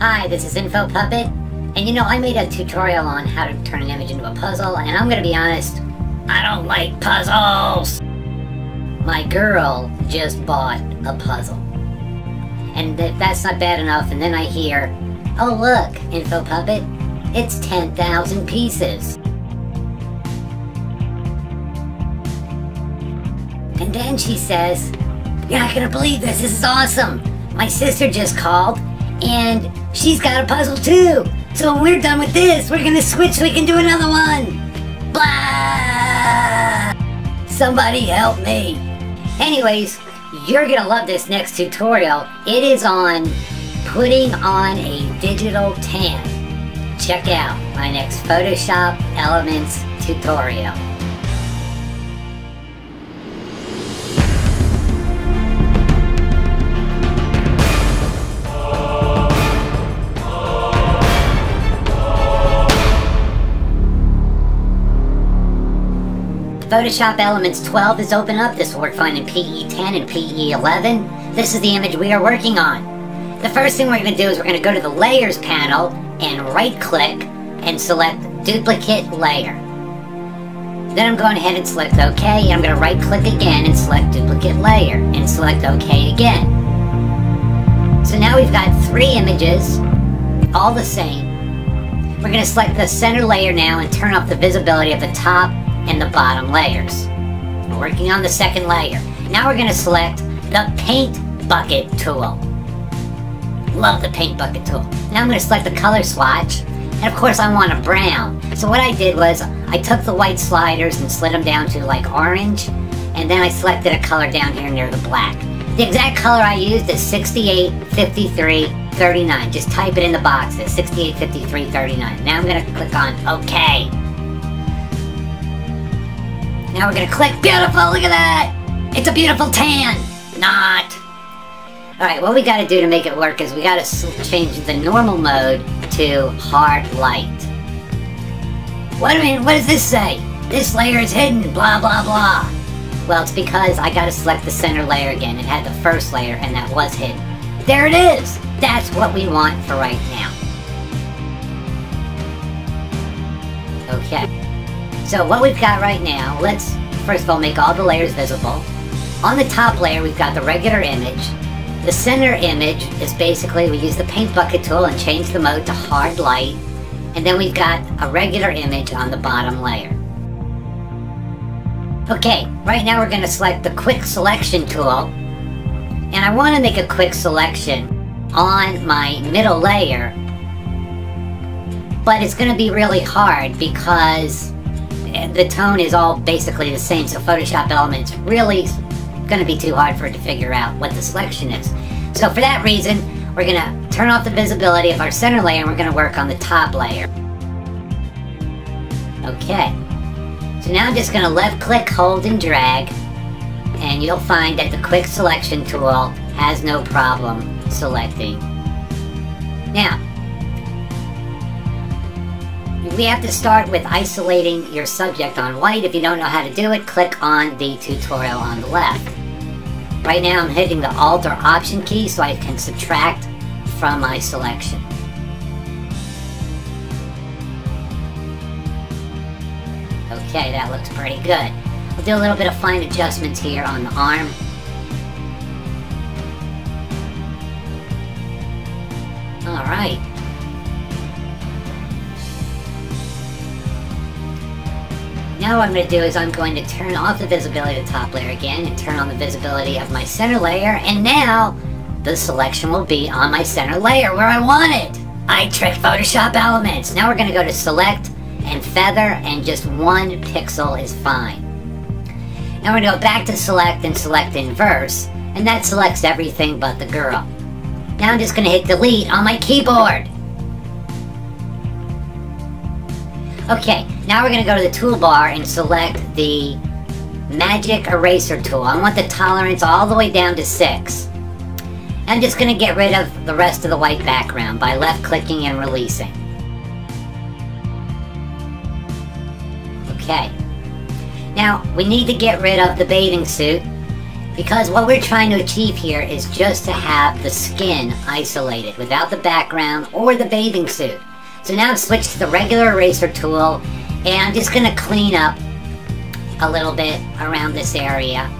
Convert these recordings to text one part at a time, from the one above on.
Hi, this is Info Puppet, and you know, I made a tutorial on how to turn an image into a puzzle, and I'm gonna be honest, I don't like puzzles! My girl just bought a puzzle. And if that's not bad enough, and then I hear, oh look, Info Puppet, it's 10,000 pieces. And then she says, You're not gonna believe this, this is awesome! My sister just called, and she's got a puzzle too! So when we're done with this, we're gonna switch so we can do another one! Blah! Somebody help me! Anyways, you're gonna love this next tutorial. It is on putting on a digital tan. Check out my next Photoshop Elements tutorial. Photoshop Elements 12 is open up. This will work fine in PE 10 and PE 11. This is the image we are working on. The first thing we're going to do is we're going to go to the Layers panel and right click and select Duplicate Layer. Then I'm going ahead and select OK and I'm going to right click again and select Duplicate Layer and select OK again. So now we've got three images, all the same. We're going to select the center layer now and turn off the visibility of the top and the bottom layers. We're working on the second layer. Now we're going to select the Paint Bucket tool. Love the Paint Bucket tool. Now I'm going to select the color swatch. And of course I want a brown. So what I did was I took the white sliders and slid them down to like orange. And then I selected a color down here near the black. The exact color I used is 68, 53, 39. Just type it in the box. It's 68, 53, 39. Now I'm going to click on OK. Now we're gonna click beautiful, look at that! It's a beautiful tan! Not! Alright, what we gotta do to make it work is we gotta change the normal mode to hard light. What do mean, what does this say? This layer is hidden, blah blah blah. Well, it's because I gotta select the center layer again. It had the first layer and that was hidden. There it is! That's what we want for right now. Okay. So what we've got right now, let's first of all make all the layers visible. On the top layer, we've got the regular image. The center image is basically, we use the paint bucket tool and change the mode to hard light. And then we've got a regular image on the bottom layer. Okay, right now we're going to select the quick selection tool. And I want to make a quick selection on my middle layer. But it's going to be really hard because the tone is all basically the same, so Photoshop Elements really going to be too hard for it to figure out what the selection is. So for that reason, we're going to turn off the visibility of our center layer and we're going to work on the top layer. Okay. So now I'm just going to left click, hold, and drag, and you'll find that the quick selection tool has no problem selecting. Now, we have to start with isolating your subject on white. If you don't know how to do it, click on the tutorial on the left. Right now I'm hitting the Alt or Option key so I can subtract from my selection. Okay, that looks pretty good. I'll do a little bit of fine adjustments here on the arm. Now what I'm going to do is I'm going to turn off the visibility of the top layer again and turn on the visibility of my center layer and now the selection will be on my center layer where I want it. I tricked Photoshop Elements. Now we're going to go to select and feather and just one pixel is fine. Now we're going to go back to select and select inverse and that selects everything but the girl. Now I'm just going to hit delete on my keyboard. Okay, now we're going to go to the toolbar and select the Magic Eraser tool. I want the tolerance all the way down to 6. I'm just going to get rid of the rest of the white background by left clicking and releasing. Okay. Now, we need to get rid of the bathing suit. Because what we're trying to achieve here is just to have the skin isolated without the background or the bathing suit. So now I've switched to the regular eraser tool and I'm just going to clean up a little bit around this area.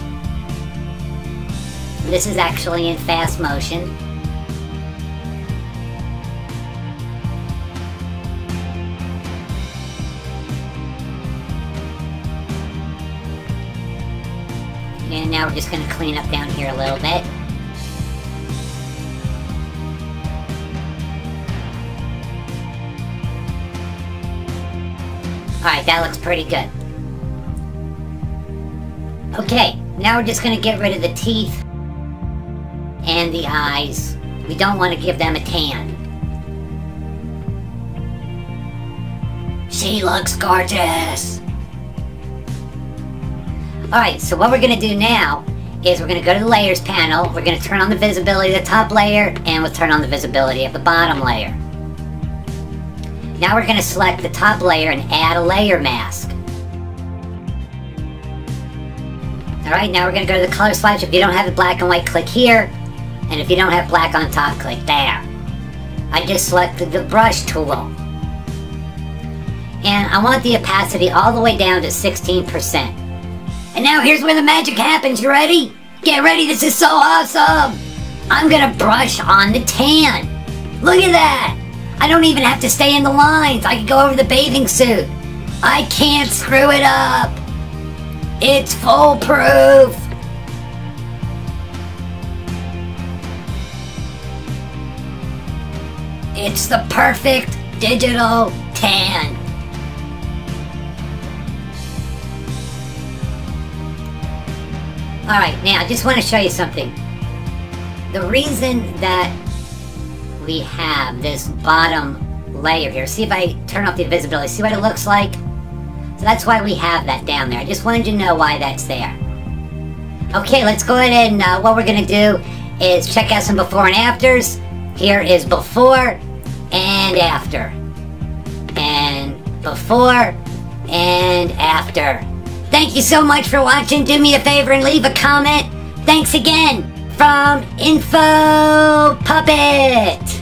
This is actually in fast motion. And now we're just going to clean up down here a little bit. That looks pretty good. Okay, now we're just going to get rid of the teeth and the eyes. We don't want to give them a tan. She looks gorgeous! Alright, so what we're going to do now is we're going to go to the layers panel, we're going to turn on the visibility of the top layer, and we'll turn on the visibility of the bottom layer. Now we're going to select the top layer and add a layer mask. Alright, now we're going to go to the color swatch. If you don't have it black and white, click here. And if you don't have black on top, click there. I just selected the brush tool. And I want the opacity all the way down to 16%. And now here's where the magic happens. You ready? Get ready, this is so awesome! I'm gonna brush on the tan. Look at that! I don't even have to stay in the lines. I can go over the bathing suit. I can't screw it up. It's foolproof. It's the perfect digital tan. Alright, now I just want to show you something. The reason that we have this bottom layer here, see if I turn off the invisibility, see what it looks like? So that's why we have that down there. I just wanted to know why that's there. Okay, let's go ahead and uh, what we're going to do is check out some before and afters. Here is before and after. And before and after. Thank you so much for watching. Do me a favor and leave a comment. Thanks again from Info Puppet.